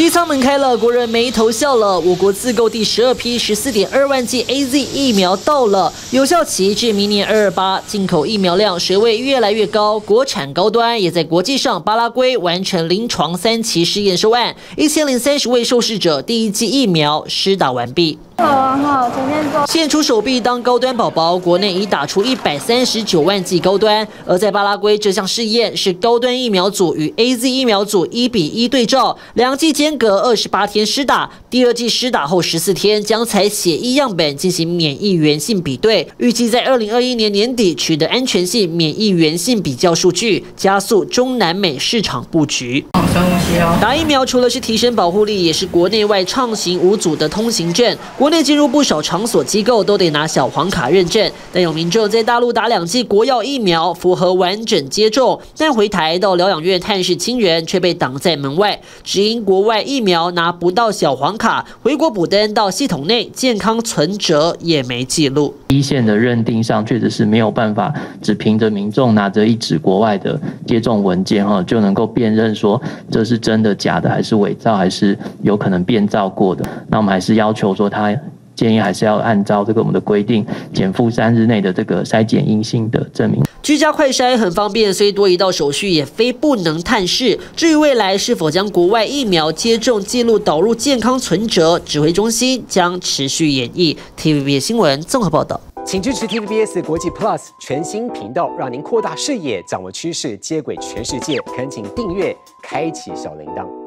机舱门开了，国人眉头笑了。我国自购第十二批十四点二万剂 A Z 疫苗到了，有效期至明年二二八。进口疫苗量水位越来越高，国产高端也在国际上巴拉圭完成临床三期试验收案，一千零三十位受试者第一剂疫苗施打完毕。好，好，前面坐。献出手臂当高端宝宝，国内已打出一百三十九万剂高端。而在巴拉圭这项试验是高端疫苗组与 A Z 疫苗组一比一对照，两剂间隔二十八天施打，第二剂施打后十四天将采血液样本进行免疫原性比对，预计在二零二一年年底取得安全性免疫原性比较数据，加速中南美市场布局。打疫苗除了是提升保护力，也是国内外畅行无阻的通行证。内进入不少场所机构都得拿小黄卡认证，但有民众在大陆打两剂国药疫苗，符合完整接种，但回台到疗养院探视亲人却被挡在门外，只因国外疫苗拿不到小黄卡，回国补登到系统内健康存折也没记录。一线的认定上确实是没有办法，只凭着民众拿着一纸国外的接种文件哈，就能够辨认说这是真的假的，还是伪造，还是有可能变造过的。那我们还是要求说他。建议还是要按照这个我们的规定，减负三日内的这个筛检阴性的证明。居家快筛很方便，虽多一道手续，也非不能探视。至于未来是否将国外疫苗接种记录导入健康存折，指挥中心将持续演绎。TVB 新闻综合报道，请支持 TVBS 国际 Plus 全新频道，让您扩大视野，掌握趋势，接轨全世界。恳请订阅，开启小铃铛。